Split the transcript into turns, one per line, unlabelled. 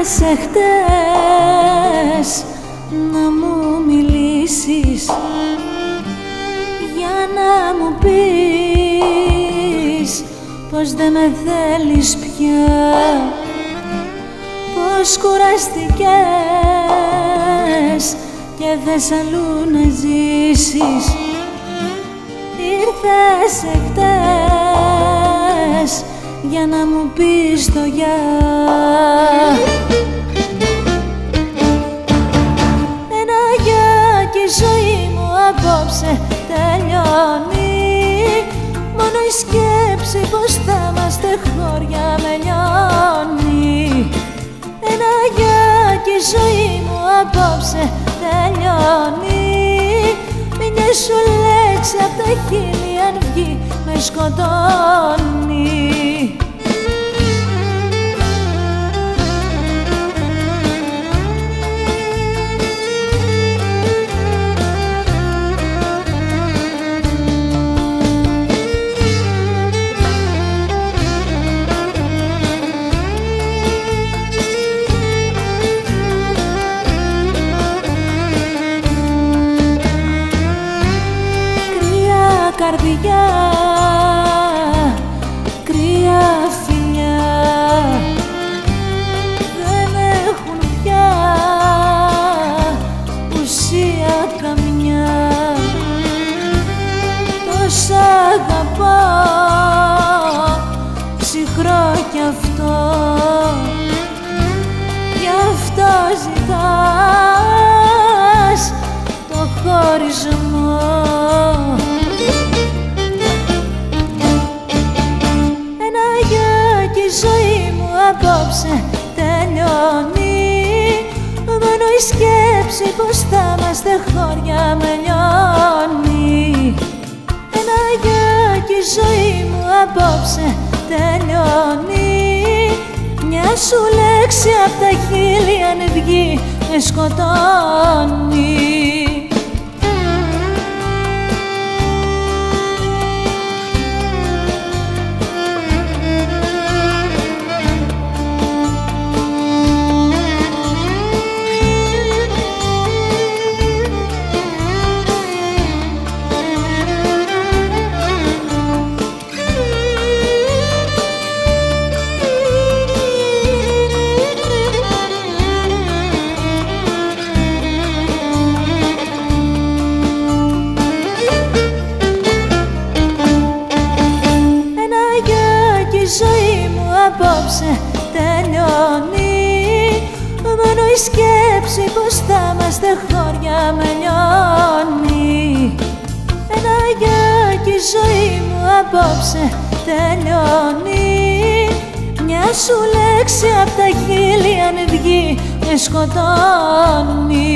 Ήρθες εχθές να μου μιλήσεις για να μου πεις πως δεν με θέλεις πια πως κουραστικές και θες αλλού να ζήσεις. Ήρθες εχθές για να μου πεις το γεια. Ένα γεια και η ζωή μου απόψε τελειώνει. Μόνο η σκέψη πως θα είμαστε χώρια με λιώνει. Ένα γεια και η ζωή μου απόψε τελειώνει. Μια σου λέξη απ' τα χείλη αν βγει με σκοτώνει καρδιά κρύα φιλιά δεν έχουν πια ουσία καμιά. Τόσα αγαπάω ψυχρό κι αυτό. Γι' αυτό ζητάς το χωρισμό σκέψη πως θα είμαστε χώρια με λιώνει Ένα γεια και η ζωή μου απόψε τελειώνει. Μια σου λέξη απ' τα χείλη αν βγει με σκοτώνει απόψε τελειώνει. Μόνο η σκέψη πως θα είμαστε χώρια με λιώνει Ένα γεια και η ζωή μου απόψε τελειώνει. Μια σου λέξη απ' τα χείλη αν βγει με σκοτώνει